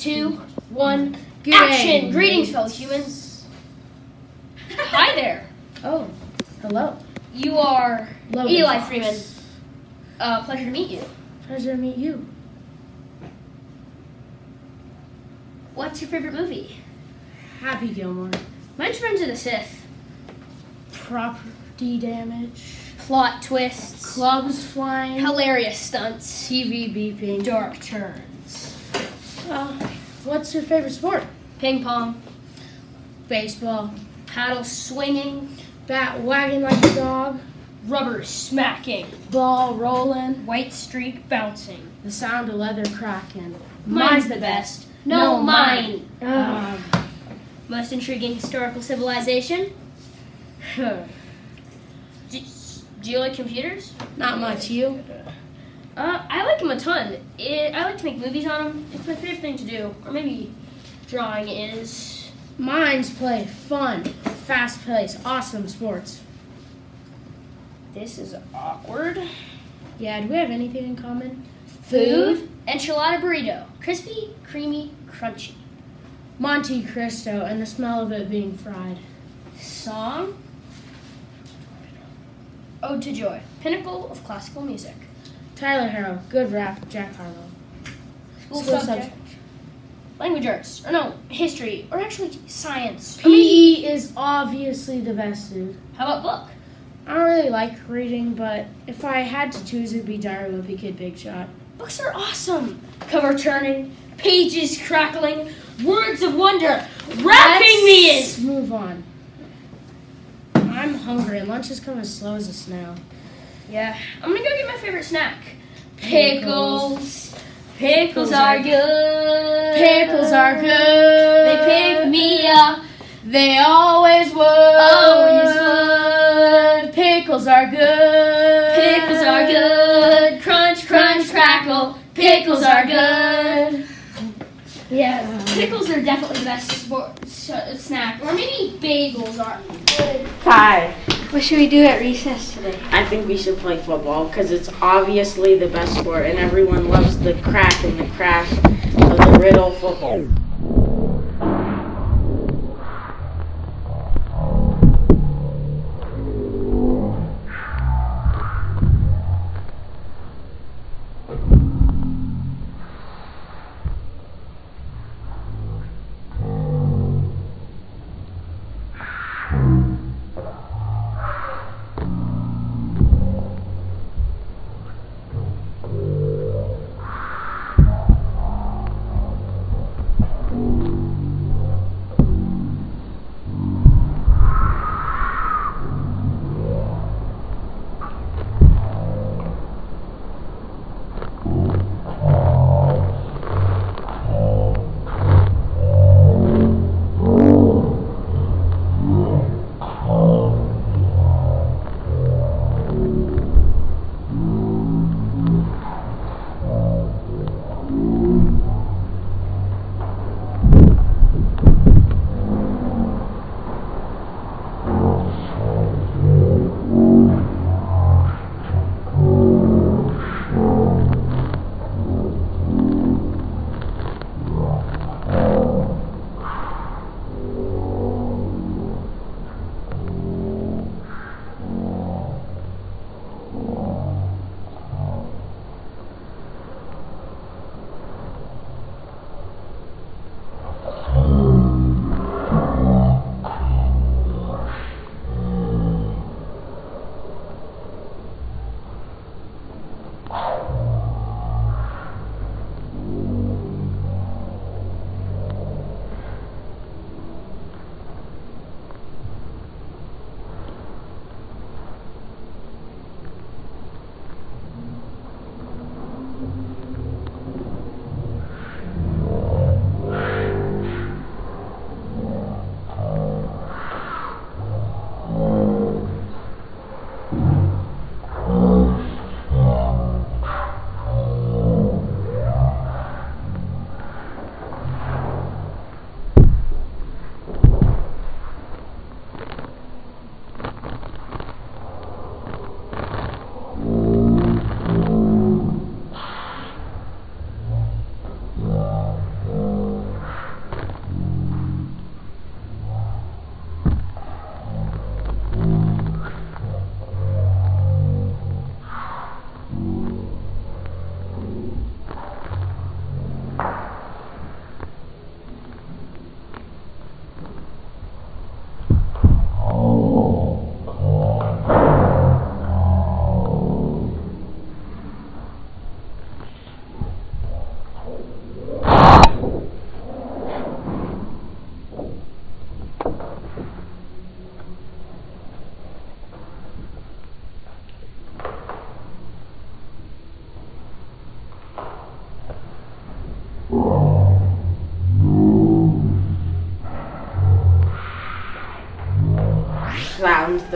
two, one, Good action! day. Greetings, fellow humans. Hi there. Oh, hello. You are Logan Eli Fox. Freeman. Uh, pleasure to meet you. Pleasure to meet you. What's your favorite movie? Happy Gilmore. Mine's Friends of the Sith. Property damage. Plot twists. Clubs flying. Hilarious stunts. TV beeping. Dark turns. Uh, what's your favorite sport? Ping pong. Baseball. Paddle swinging. Bat wagging like a dog. Rubber smacking. Ball rolling. White streak bouncing. The sound of leather cracking. Mine's the best. No, No, mine. Um, Most intriguing historical civilization. Do, do you like computers? Not much. You? Uh, I like them a ton. It, I like to make movies on them. It's my favorite thing to do. Or maybe drawing is. Mine's play fun, fast paced, awesome sports. This is awkward. Yeah, do we have anything in common? Food. Enchilada burrito. Crispy, creamy, crunchy. Monte Cristo and the smell of it being fried. Song. Ode to Joy. Pinnacle of classical music. Tyler Harrow, good rap, Jack Harlow. School, School subject. subject. Language arts. Or no, history. Or actually science. PE maybe- is obviously the best, dude. How about book? I don't really like reading, but if I had to choose, it'd be Diary of a Kid Big Shot. Books are awesome. Cover turning, pages crackling, words of wonder wrapping me in. Let's move on. I'm hungry, and lunch is coming as slow as a snail. Yeah, I'm gonna go get my favorite snack. Pickles. Pickles. Pickles are good. Pickles are good. They pick me up. They always would. Always would. Pickles are good. Pickles are good. Crunch, crunch, crackle. Pickles are good. Yeah, pickles are definitely the best sport, snack. Or maybe bagels are. Hi. What should we do at recess today? I think we should play football because it's obviously the best sport and everyone loves the crack and the crash of the riddle football.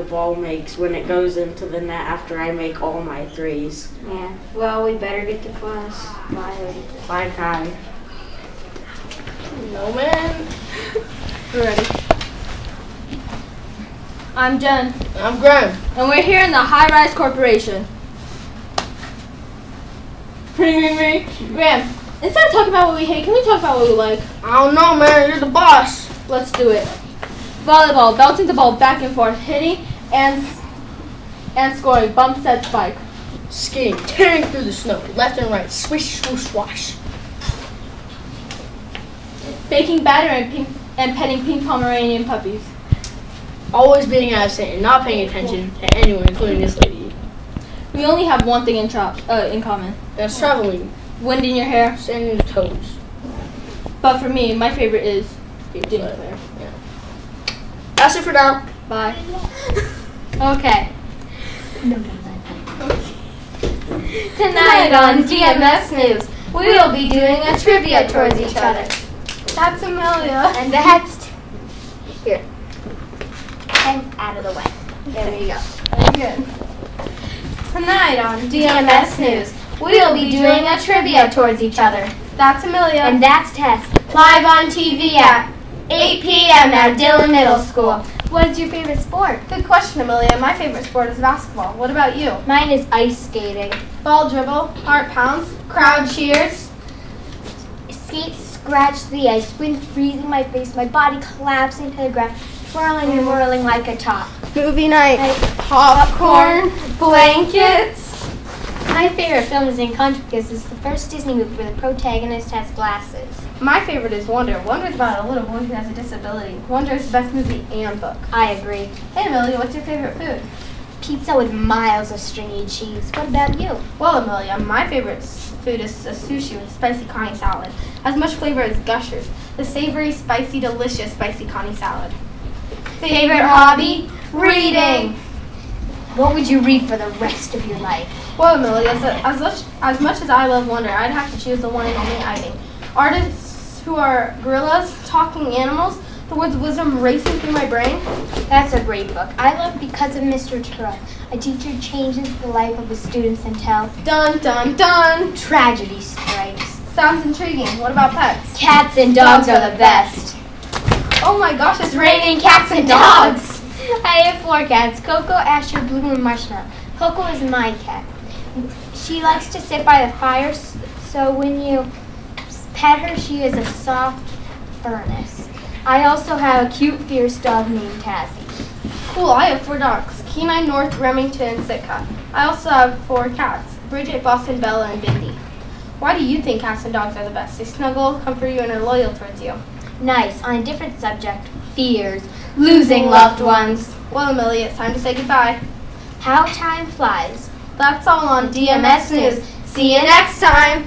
Ball makes when it goes into the net after I make all my threes. Yeah. Well, we better get to class. Bye. Bye, Kai. No man. We're ready. I'm Jen, I'm Graham. and we're here in the High Rise Corporation. Ring, ring, ring. Graham, instead of talking about what we hate, can we talk about what we like? I don't know, man. You're the boss. Let's do it. Volleyball, bouncing the ball back and forth, hitting and and scoring. Bump set spike. Skiing, tearing through the snow, left and right, swish, swoosh, swash. Baking batter and pink and petting pink Pomeranian puppies. Always being absent and not paying attention to anyone, including this lady. We only have one thing in tra- uh, in common: That's traveling, wind in your hair. standing your toes. But for me, my favorite is Games That's it for now. Bye. okay. Tonight on DMS News, we will be doing a trivia towards each other. That's Amelia. And that's here. And out of the way. There we go. Good. Tonight on DMS News, we will be doing a trivia towards each other. That's Amelia. And that's Tess, live on TV at 8 p.m. at Dillon Middle School. What is your favorite sport? Good question, Amelia. My favorite sport is basketball. What about you? Mine is ice skating. Ball dribble, heart pounds, crowd cheers. Skate scratch the ice, wind freezing my face, my body collapsing to the ground, twirling and mm. whirling like a top. Movie night, Like popcorn, blankets. My favorite film is Encanto because it's the first Disney movie where the protagonist has glasses. My favorite is Wonder. Wonder is about a little boy who has a disability. Wonder is the best movie and book. I agree. Hey, Amelia, what's your favorite food? Pizza with miles of stringy cheese. What about you? Well, Amelia, my favorite food is a sushi with spicy kani salad. As much flavor as Gushers, the savory, spicy, delicious spicy kani salad. Favorite hobby? Reading. What would you read for the rest of your life? Well, Amelia, as, as, much, as much as I love Wonder, I'd have to choose the one and only Ivan. Artists who are gorillas, talking animals, the words of wisdom racing through my brain. That's a great book. I love Because of Mr. Terupt. A teacher changes the life of his students until Dun dun dun. tragedy strikes. Sounds intriguing. What about pets? Cats and dogs are the best. Oh my gosh, it's Raining cats and dogs. I have four cats Coco, Asher, Blue, and Marshmallow. Coco is my cat. She likes to sit by the fire, so when you pet her, she is a soft furnace. I also have a cute, fierce dog named Tassie. Cool, I have four dogs. Kenai, North, Remington, and Sitka. I also have four cats. Bridget, Boston, Bella, and Bindi. Why do you think cats and dogs are the best? They snuggle, comfort you, and are loyal towards you. Nice. On a different subject, fears. Losing loved ones. Well, Amelia, it's time to say goodbye. How time flies. That's all on DMS News. See you next time.